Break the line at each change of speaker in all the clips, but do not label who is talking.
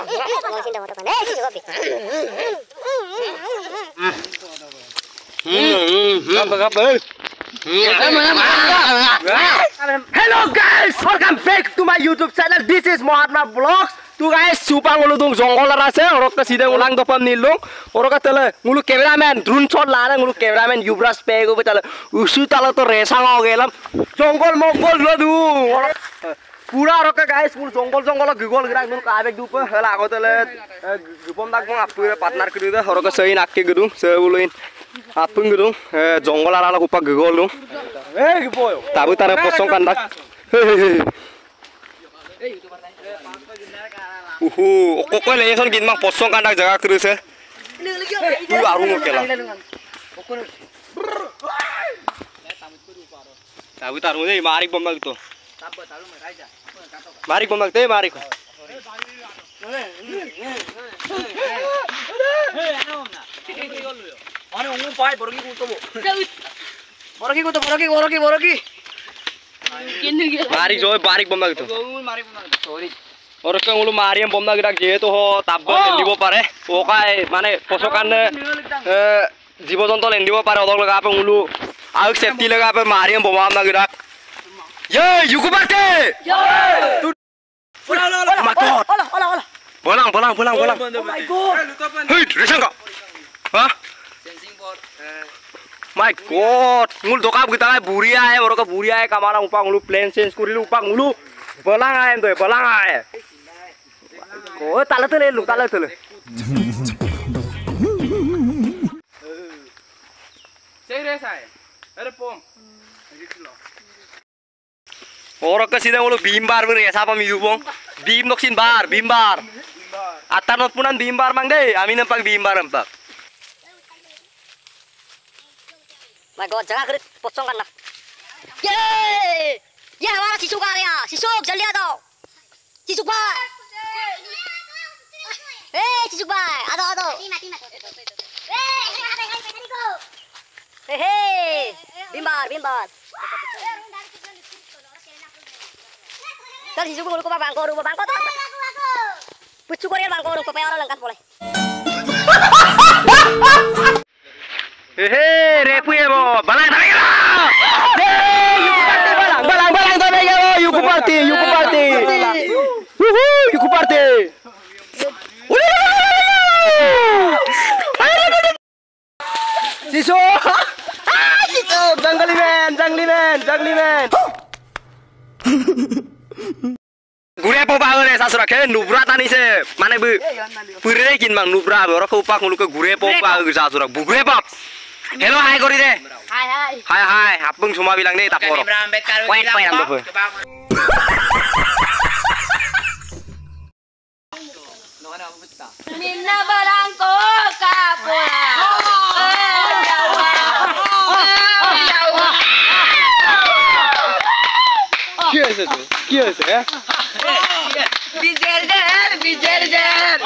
Hello guys, welcome back to my YouTube channel. This is Mohatma Vlogs. Tu guys, super ngulung jonggol rasa. Orang tak sidang ulang depan nilung. Orang kata le, ngulung cameraman drone shot lah. Ngulung cameraman ubras pegu betul. Usut ala tu resa ngau gelam. Jonggol mongol lah tu. পুরা রকে গাইস পুরো জঙ্গল জঙ্গল গগল গরা নুন কাবেক দুপ হেলা আগতলে গুপম দাক মং আপু পার্টনার করি দে হরকে সই নাককে গদু সে বুলইন আপু গদু জঙ্গল আর আলা গগল দু এ গপয় তাবু তারে পসং উহু অককয় লে এখন গিন মাং পসং কান্দাক জায়গা করিছে তুই আরু নকেলা তাবু তারু এই মারিক বম্বা তো मारी को मगते बरकी को बरकी बरकी। बरकी बरकी बारीक बम तो। और उसके उलो मारियम बम लग रख जे तो हो ताप को हाँ। लेंदिबो पारे। ओ माने पोसो कान हाँ। जीव जंतु लेंदिबो पारे ओदक लगा पे उलो आउक सेफ्टी लगा पे मारियम बम लग Yeah, you go back there. Ye. Tu. My God.
Ola ola ola.
Bolang bolang bolang bolang.
Oh my God.
Hey, đi sang kau. Hả? My God. Ngul dokap kita ay buri ay, orang kau buri ay, kamera upang lu plan sense kuri lu upang lu. Bolang ay, tuh bolang ay. Kau tak letel lu, tak letel. Serius ay. Ada pom. Orang ke sini mau ulo bimbar beri ya siapa miyu bong? Bim doksin bar, bimbar. Atar not punan bimbar mang deh, amin nempak bimbar empak.
My God, jangan kerit pocong kan lah. Yeay! Ya, mana si suka ya? Si suk, jangan lihat. Si suk bay. Eh, si suk bay. ado. Hei, hei, bimbar, bimbar. Dal disubung lu ke bangko, lupa bangko tuh. Aku aku. Bersyukur ya bangko lupa pepaya orang lengkap boleh.
Hehe, repu ya bo, balang tapi lo. Hei, yuk party balang, balang balang tapi ya bo, yuku party, yuku party. Wuhu, yuku party. Siso. Ah, Siso, jangli man, jangli man, jangli man. Gure po ba gure sasura ke nubra tani se mane bu pure kin bang nubra ora ko pak ngulu ke gure po ba gure sasura bu gure pop Hello hai kori deh
hai hai
Hai hai apung semua bilang deh tak poro Wait wait am tuh
Minna barangko
কি হয়েছে তো কি হয়েছে বিজের জেহের বিজের জেহের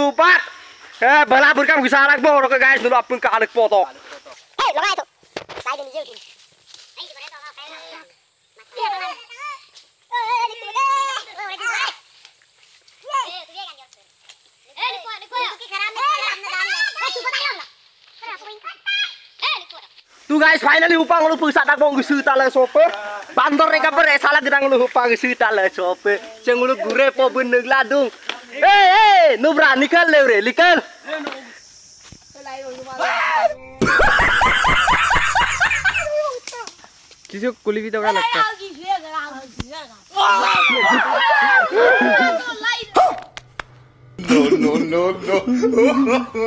ngelupa. Eh, balabur kamu bisa anak bo, orang guys dulu apun ke anak potok.
Hei, lo itu. Saya sini. Eh, tu
guys, finally upang lu pusat nak bong gesu tala sope. Bandor reka salah gedang lu upang gesu tala sope. Ceng lu gure po beneg ladung. Eh,
ए नुबरा निकल ले रे निकल। किसी को कुली भी तो दौड़ा लगता है। No no no no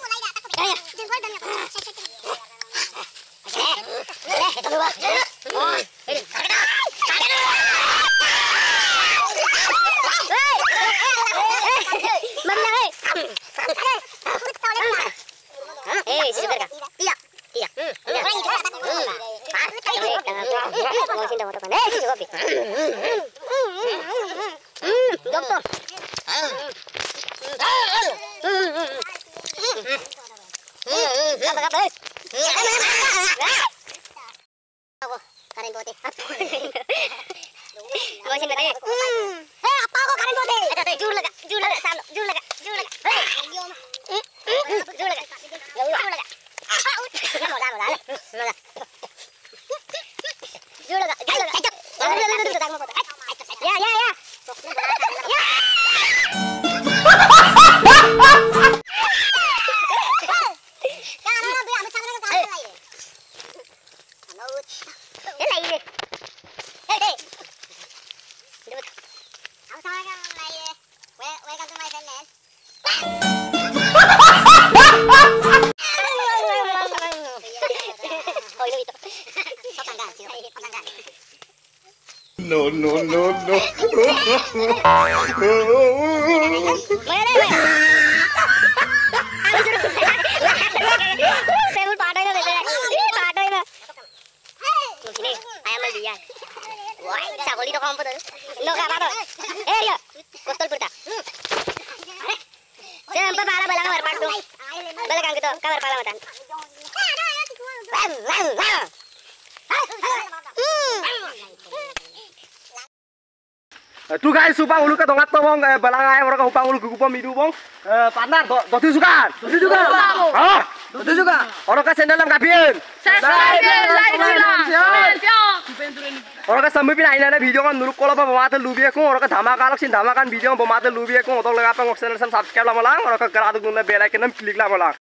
Gấp rồi, gấp đi. no, no, no. Wait a minute. Seven part of it. Part of it. I am a dear. Why? Saboli to come for this.
No,
Gavado. Area. Coastal Puta. Saya nampak pala bala kamar patu. Bala kang gitu, kamar pala matan. Wow, wow, wow.
Tu guys, supang ulu ke dongat tu bang, balangai orang ke ulu ke kupang midu bang. Panar, dotu suka, Dotu suka. Ah, dosi juga. Orang ke sendal lang kapien. Kapien, kapien lah. Orang ke sambil pinai nene video kan nuruk kolap bawa mata lubi aku. Orang ke dama kalak sih dama kan video bawa mata lubi aku. Orang ke lagapan ngok sendal sam subscribe lah malang. Orang ke keratuk nene bela kena klik lah malang.